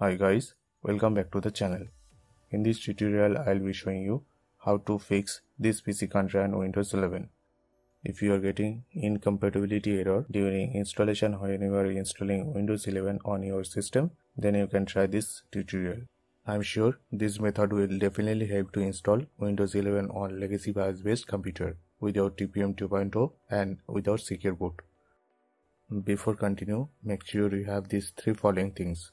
Hi guys, welcome back to the channel. In this tutorial I'll be showing you how to fix this PC can't run Windows 11. If you are getting incompatibility error during installation when you are installing Windows 11 on your system, then you can try this tutorial. I'm sure this method will definitely help to install Windows 11 on legacy BIOS based computer without TPM 2.0 and without secure boot. Before continue, make sure you have these three following things.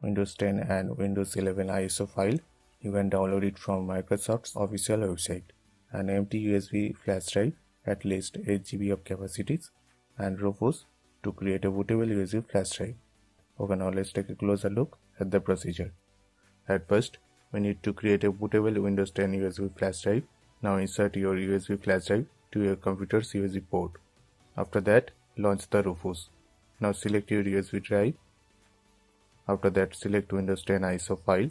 Windows 10 and Windows 11 ISO file. You can download it from Microsoft's official website. An empty USB flash drive, at least 8 GB of capacities, and Rufus to create a bootable USB flash drive. Okay, now let's take a closer look at the procedure. At first, we need to create a bootable Windows 10 USB flash drive. Now insert your USB flash drive to your computer's USB port. After that, launch the Rufus. Now select your USB drive. After that select Windows 10 ISO file.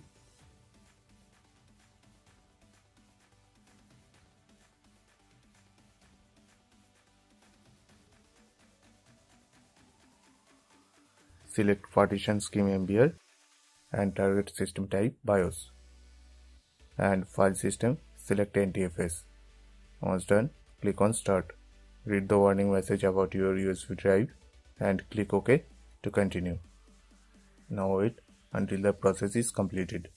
Select partition scheme MBR and target system type BIOS and file system select NTFS. Once done, click on start. Read the warning message about your USB drive and click OK to continue. Now wait until the process is completed.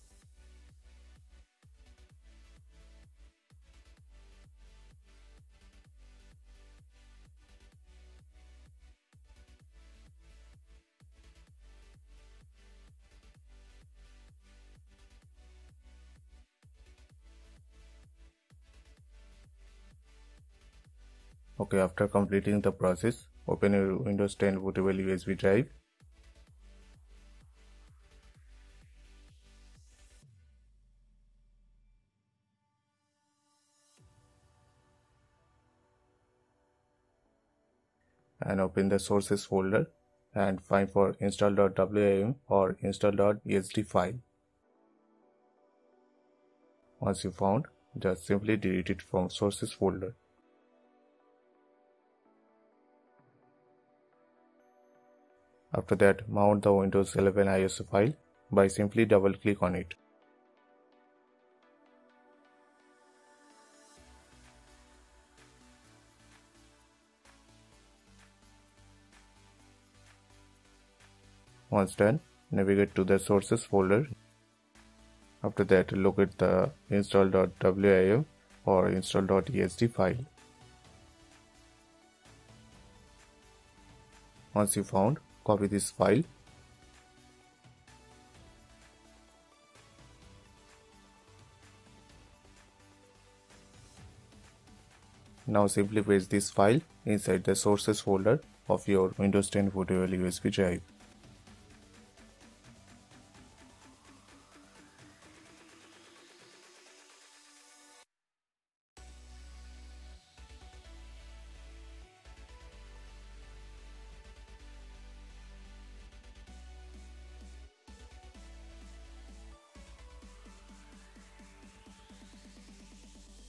Okay, after completing the process, open your Windows 10 bootable USB drive. And open the sources folder and find for install.wim or install.esd file. Once you found, just simply delete it from sources folder. After that, mount the Windows 11 ISO file by simply double click on it. Once done, navigate to the sources folder. After that, locate the install.wim or install.esd file. Once you found, copy this file Now simply paste this file inside the sources folder of your Windows 10 bootable USB drive.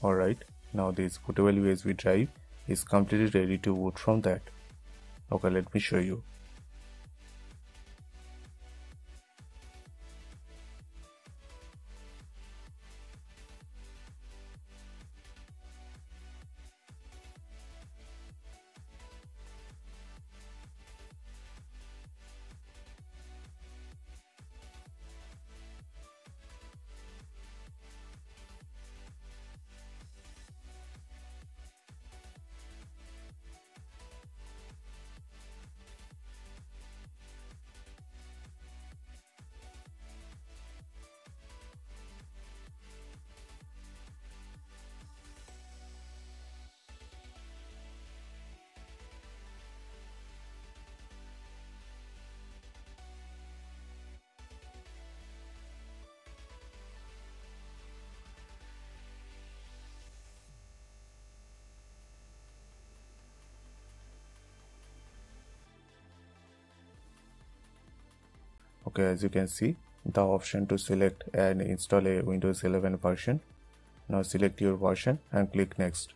Alright, now this bootable USB drive is completely ready to boot from that. Okay, let me show you. Okay as you can see the option to select and install a windows 11 version now select your version and click next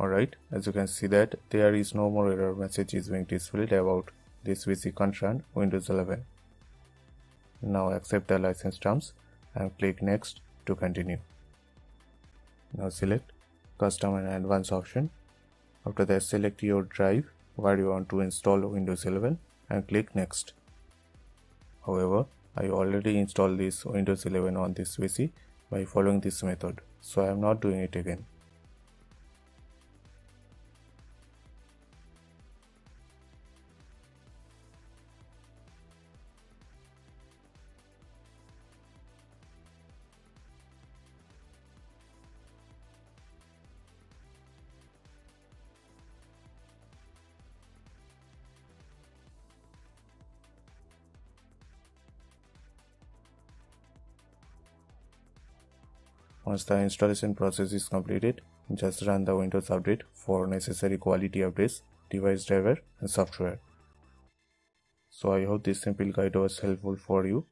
alright as you can see that there is no more error message is being displayed about this PC can't windows 11 Now accept the license terms and click next to continue. Now select custom and advanced option. After that select your drive where you want to install Windows 11 and click next. However, I already installed this Windows 11 on this PC by following this method, so I am not doing it again. Once the installation process is completed, just run the Windows update for necessary quality updates, device driver and software. So I hope this simple guide was helpful for you.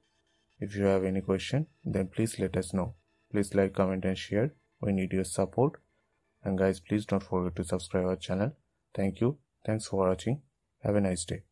If you have any question, then please let us know. Please like, comment and share. We need your support. And guys, please don't forget to subscribe our channel. Thank you. Thanks for watching. Have a nice day.